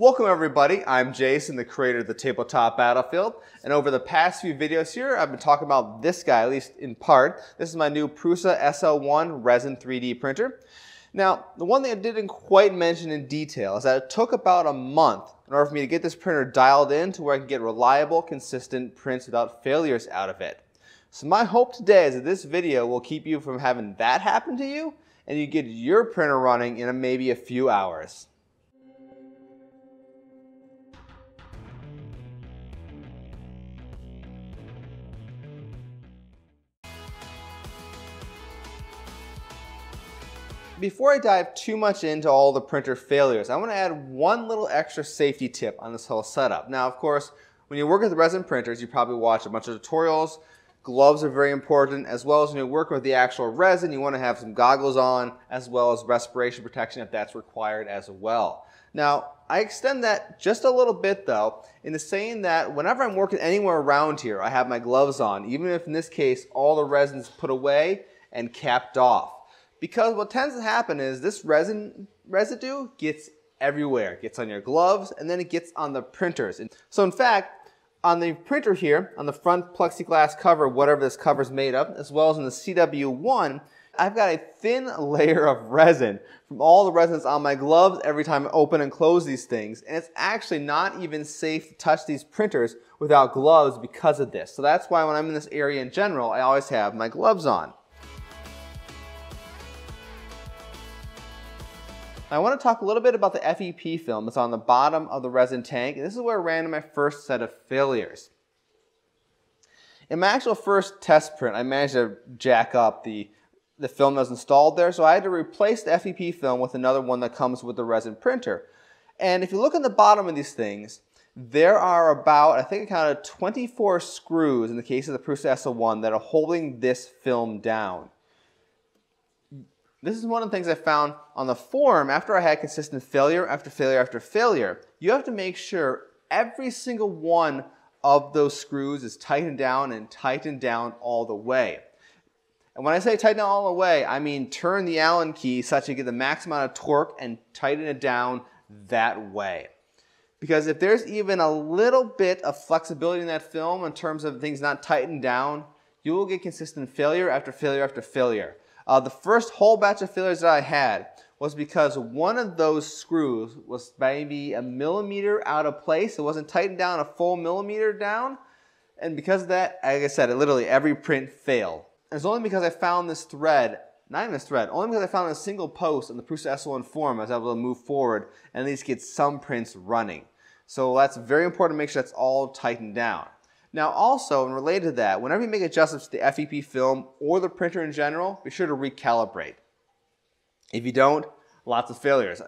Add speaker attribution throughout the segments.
Speaker 1: Welcome everybody, I'm Jason, the creator of the Tabletop Battlefield, and over the past few videos here, I've been talking about this guy, at least in part. This is my new Prusa SL1 resin 3D printer. Now, the one thing I didn't quite mention in detail is that it took about a month in order for me to get this printer dialed in to where I can get reliable, consistent prints without failures out of it. So my hope today is that this video will keep you from having that happen to you, and you get your printer running in maybe a few hours. Before I dive too much into all the printer failures, I want to add one little extra safety tip on this whole setup. Now, of course, when you work with resin printers, you probably watch a bunch of tutorials. Gloves are very important, as well as when you work with the actual resin, you want to have some goggles on, as well as respiration protection if that's required as well. Now, I extend that just a little bit though, into saying that whenever I'm working anywhere around here, I have my gloves on, even if in this case all the resin's put away and capped off. Because what tends to happen is this resin residue gets everywhere. It gets on your gloves and then it gets on the printers. And So in fact, on the printer here, on the front plexiglass cover, whatever this cover is made of, as well as in the CW1, I've got a thin layer of resin from all the resins on my gloves every time I open and close these things. And it's actually not even safe to touch these printers without gloves because of this. So that's why when I'm in this area in general, I always have my gloves on. I want to talk a little bit about the FEP film that's on the bottom of the resin tank. And this is where I ran my first set of failures. In my actual first test print, I managed to jack up the, the film that was installed there, so I had to replace the FEP film with another one that comes with the resin printer. And if you look at the bottom of these things, there are about, I think I counted 24 screws in the case of the Prusa SL1 that are holding this film down. This is one of the things I found on the forum after I had consistent failure after failure after failure. You have to make sure every single one of those screws is tightened down and tightened down all the way. And when I say tighten all the way, I mean turn the Allen key such that you get the max amount of torque and tighten it down that way. Because if there's even a little bit of flexibility in that film in terms of things not tightened down, you will get consistent failure after failure after failure. Uh, the first whole batch of failures that I had was because one of those screws was maybe a millimeter out of place. It wasn't tightened down a full millimeter down. And because of that, like I said, it literally every print failed. And it's only because I found this thread, not even this thread, only because I found a single post in the Prusa SL1 forum I was able to move forward and at least get some prints running. So that's very important to make sure that's all tightened down. Now also, and related to that, whenever you make adjustments to the FEP film or the printer in general, be sure to recalibrate. If you don't, lots of failures.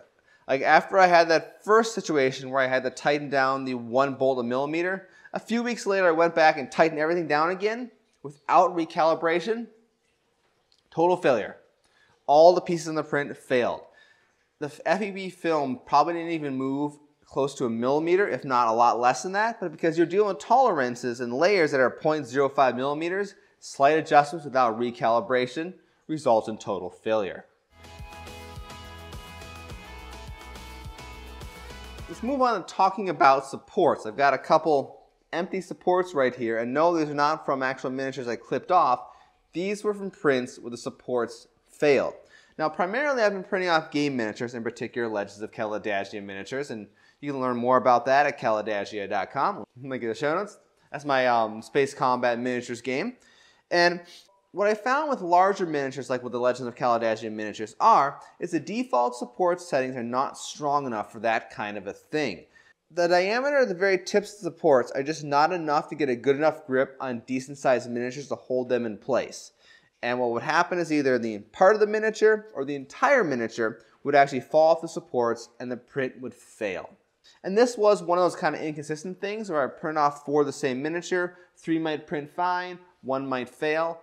Speaker 1: Like after I had that first situation where I had to tighten down the one bolt a millimeter, a few weeks later I went back and tightened everything down again without recalibration. Total failure. All the pieces in the print failed. The FEP film probably didn't even move close to a millimeter, if not a lot less than that. But because you're dealing with tolerances and layers that are 0.05 millimeters, slight adjustments without recalibration results in total failure. Let's move on to talking about supports. I've got a couple empty supports right here, and no, these are not from actual miniatures I clipped off. These were from prints where the supports failed. Now, primarily I've been printing off game miniatures, in particular Legends of Kalidasia miniatures, and you can learn more about that at kalidasia.com. Link in the show notes. That's my um, Space Combat Miniatures game. And what I found with larger miniatures, like what the Legends of Kalidasia miniatures are, is the default support settings are not strong enough for that kind of a thing. The diameter of the very tips of the supports are just not enough to get a good enough grip on decent sized miniatures to hold them in place. And what would happen is either the part of the miniature or the entire miniature would actually fall off the supports and the print would fail. And this was one of those kind of inconsistent things where I print off four of the same miniature, three might print fine, one might fail.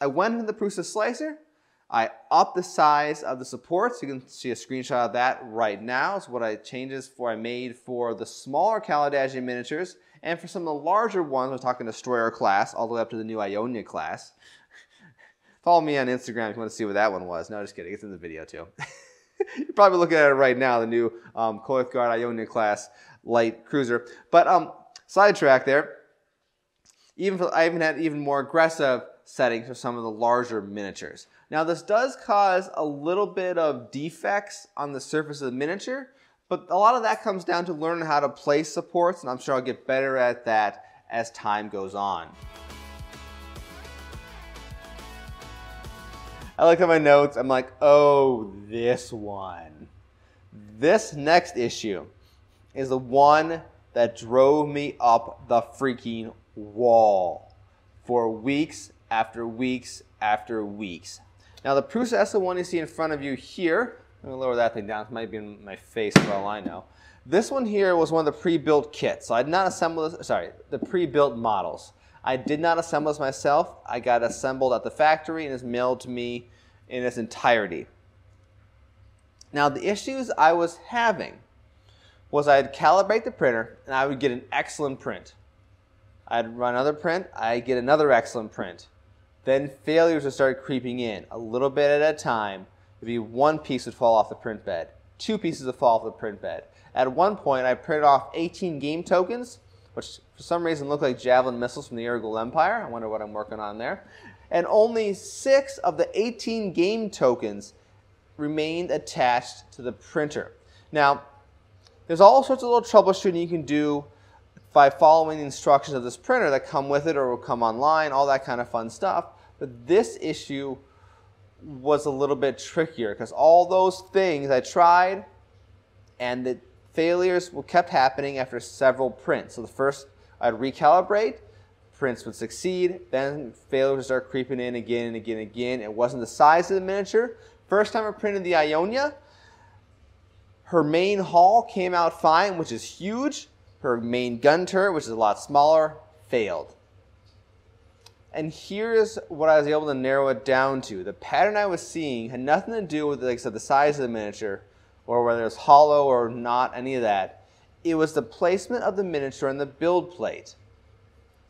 Speaker 1: I went into the Prusa slicer, I upped the size of the supports. You can see a screenshot of that right now. It's what I changes for I made for the smaller Kalidasia miniatures and for some of the larger ones, we're talking Destroyer class all the way up to the new Ionia class. Follow me on Instagram if you want to see what that one was. No, just kidding. It's in the video too. You're probably looking at it right now, the new um, Guard Ionia class light cruiser. But um, sidetrack there. Even for, I even had even more aggressive settings for some of the larger miniatures. Now this does cause a little bit of defects on the surface of the miniature, but a lot of that comes down to learning how to place supports, and I'm sure I'll get better at that as time goes on. I look at my notes, I'm like, oh, this one. This next issue is the one that drove me up the freaking wall for weeks after weeks after weeks. Now the Prusa SL1 you see in front of you here, I'm gonna lower that thing down, it might be in my face for all I know. This one here was one of the pre-built kits. So I did not assemble this, sorry, the pre-built models. I did not assemble this myself. I got assembled at the factory and is mailed to me in its entirety. Now the issues I was having was I'd calibrate the printer and I would get an excellent print. I'd run another print, I'd get another excellent print. Then failures would start creeping in, a little bit at a time. It'd be one piece would fall off the print bed, two pieces would fall off the print bed. At one point, I printed off 18 game tokens, which for some reason look like javelin missiles from the Ergol Empire. I wonder what I'm working on there. And only six of the 18 game tokens remained attached to the printer. Now, there's all sorts of little troubleshooting you can do by following the instructions of this printer that come with it or will come online, all that kind of fun stuff. But this issue was a little bit trickier because all those things I tried and the failures kept happening after several prints. So the first I'd recalibrate, prints would succeed, then failures would start creeping in again and again and again. It wasn't the size of the miniature. First time I printed the Ionia, her main hull came out fine, which is huge. Her main gun turret, which is a lot smaller, failed. And here's what I was able to narrow it down to. The pattern I was seeing had nothing to do with, like I said, the size of the miniature, or whether it's hollow or not, any of that. It was the placement of the miniature in the build plate.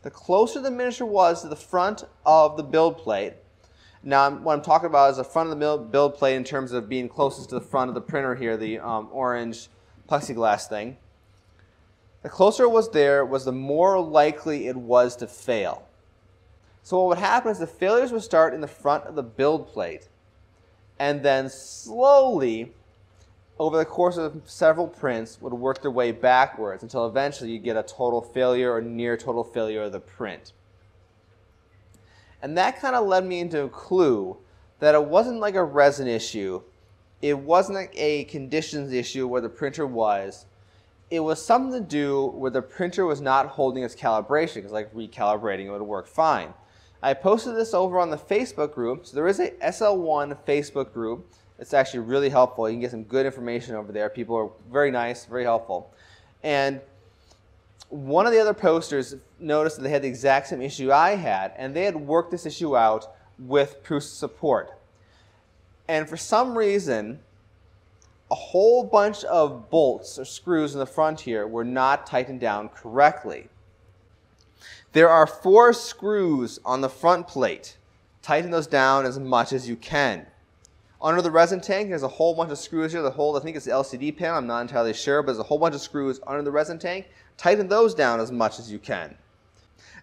Speaker 1: The closer the miniature was to the front of the build plate, now what I'm talking about is the front of the build plate in terms of being closest to the front of the printer here, the um, orange plexiglass thing. The closer it was there was the more likely it was to fail. So what would happen is the failures would start in the front of the build plate and then slowly over the course of several prints would work their way backwards until eventually you get a total failure or near total failure of the print. And that kind of led me into a clue that it wasn't like a resin issue. It wasn't a conditions issue where the printer was it was something to do where the printer was not holding its calibration because like recalibrating it would work fine. I posted this over on the Facebook group. So there is a SL1 Facebook group. It's actually really helpful. You can get some good information over there. People are very nice, very helpful. And one of the other posters noticed that they had the exact same issue I had, and they had worked this issue out with Prusa support. And for some reason, a whole bunch of bolts or screws in the front here were not tightened down correctly. There are four screws on the front plate. Tighten those down as much as you can. Under the resin tank, there's a whole bunch of screws here. The whole, I think it's the LCD panel. I'm not entirely sure, but there's a whole bunch of screws under the resin tank. Tighten those down as much as you can.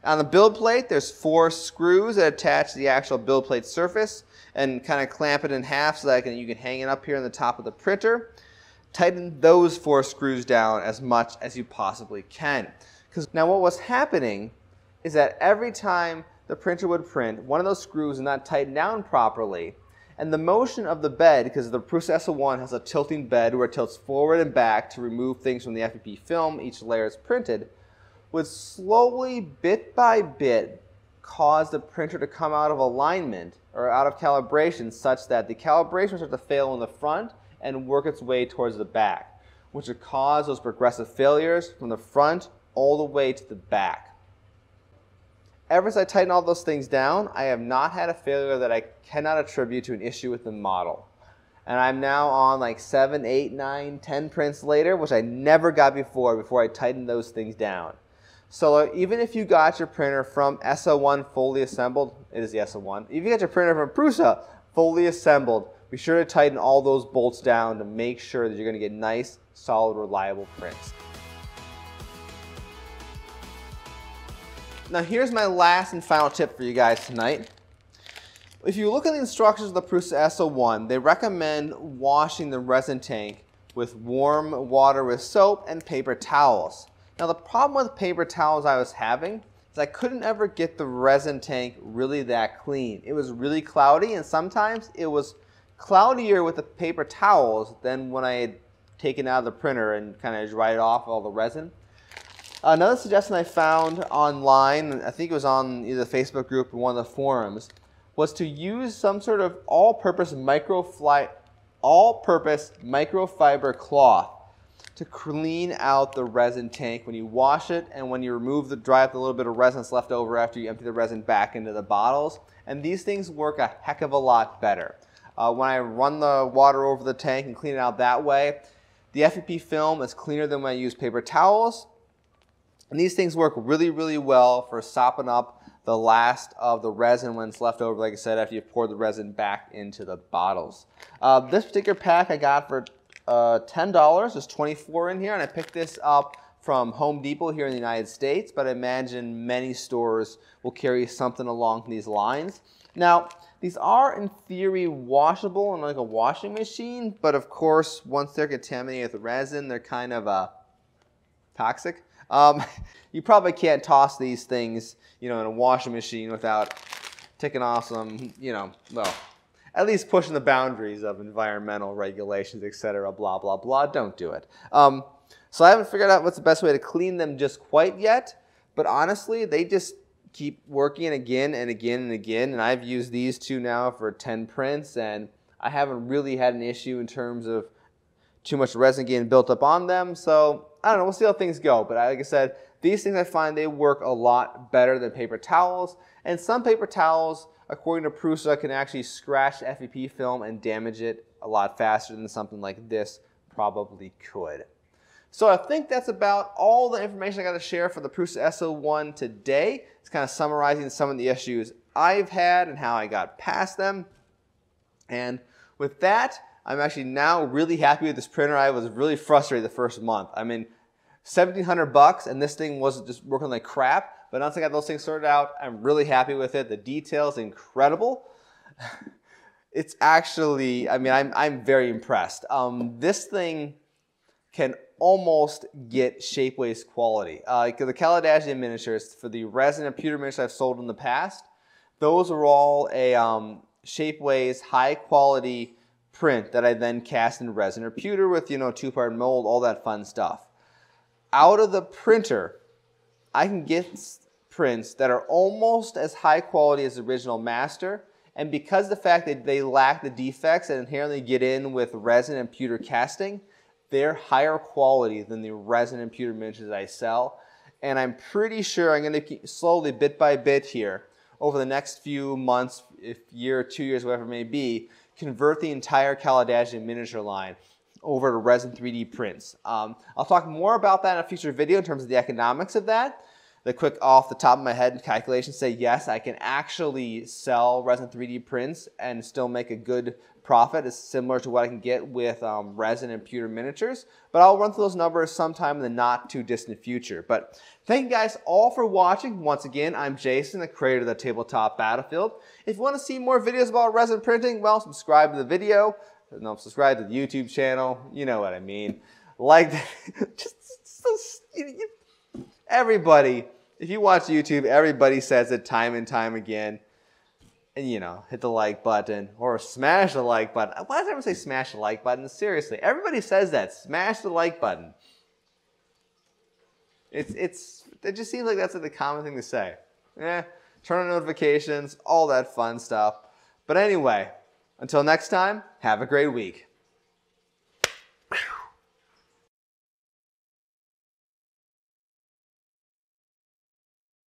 Speaker 1: On the build plate, there's four screws that attach the actual build plate surface and kind of clamp it in half so that you can hang it up here on the top of the printer. Tighten those four screws down as much as you possibly can. Because now what was happening is that every time the printer would print, one of those screws is not tightened down properly, and the motion of the bed, because the Prusa SL1 has a tilting bed where it tilts forward and back to remove things from the FEP film each layer is printed, would slowly, bit by bit, cause the printer to come out of alignment or out of calibration such that the calibration starts to fail in the front and work its way towards the back, which would cause those progressive failures from the front all the way to the back. Ever since I tightened all those things down, I have not had a failure that I cannot attribute to an issue with the model. And I'm now on like 7, 8, 9, 10 prints later, which I never got before, before I tightened those things down. So uh, even if you got your printer from SL1 fully assembled, it is the SL1. If you got your printer from Prusa fully assembled be sure to tighten all those bolts down to make sure that you're going to get nice, solid, reliable prints. Now here's my last and final tip for you guys tonight. If you look at the instructions of the Prusa SL1, they recommend washing the resin tank with warm water with soap and paper towels. Now the problem with paper towels I was having is I couldn't ever get the resin tank really that clean. It was really cloudy and sometimes it was cloudier with the paper towels than when I had taken out of the printer and kind of dried off all the resin. Another suggestion I found online, I think it was on either the Facebook group or one of the forums, was to use some sort of all-purpose microfly, all-purpose microfiber cloth to clean out the resin tank when you wash it and when you remove the dry up the little bit of resin that's left over after you empty the resin back into the bottles. And these things work a heck of a lot better. Uh, when I run the water over the tank and clean it out that way, the FEP film is cleaner than when I use paper towels and these things work really, really well for sopping up the last of the resin when it's left over, like I said, after you've poured the resin back into the bottles. Uh, this particular pack I got for uh, $10. There's 24 in here, and I picked this up from Home Depot here in the United States, but I imagine many stores will carry something along these lines. Now, these are in theory washable in like a washing machine, but of course, once they're contaminated with resin, they're kind of uh, toxic. Um, you probably can't toss these things, you know, in a washing machine without taking off some, you know, well, at least pushing the boundaries of environmental regulations, etc. Blah blah blah. Don't do it. Um, so I haven't figured out what's the best way to clean them just quite yet. But honestly, they just keep working again and again and again. And I've used these two now for 10 prints, and I haven't really had an issue in terms of too much resin getting built up on them. So I don't know. We'll see how things go. But like I said, these things I find they work a lot better than paper towels. And some paper towels, according to Prusa, can actually scratch FEP film and damage it a lot faster than something like this probably could. So I think that's about all the information I got to share for the Prusa SL1 today. It's kind of summarizing some of the issues I've had and how I got past them. And with that, I'm actually now really happy with this printer. I was really frustrated the first month. I mean, 1700 bucks and this thing was just working like crap. But once I got those things sorted out, I'm really happy with it. The details incredible. It's actually, I mean, I'm, I'm very impressed. Um, this thing can almost get Shapeways quality. Uh, the Kalidasian miniatures, for the resin and pewter miniatures I've sold in the past, those are all a um, Shapeways high quality print that I then cast in resin or pewter with, you know, two-part mold, all that fun stuff. Out of the printer, I can get prints that are almost as high quality as the original master, and because the fact that they lack the defects that inherently get in with resin and pewter casting, they're higher quality than the resin and pewter miniatures I sell. And I'm pretty sure I'm going to slowly, bit by bit here, over the next few months, if year, two years, whatever it may be, convert the entire Kalidasian miniature line over to resin 3D prints. Um, I'll talk more about that in a future video in terms of the economics of that. The quick off the top of my head calculation say yes, I can actually sell resin 3D prints and still make a good profit. It's similar to what I can get with um, resin and pewter miniatures, but I'll run through those numbers sometime in the not too distant future. But thank you guys all for watching. Once again, I'm Jason, the creator of the Tabletop Battlefield. If you want to see more videos about resin printing, well, subscribe to the video. No, subscribe to the YouTube channel. You know what I mean. Like, just, just you, you, everybody, if you watch YouTube, everybody says it time and time again. And, you know, hit the like button or smash the like button. Why does everyone say smash the like button? Seriously, everybody says that. Smash the like button. It's, it's, it just seems like that's like the common thing to say. Eh, turn on notifications, all that fun stuff. But anyway, until next time, have a great week.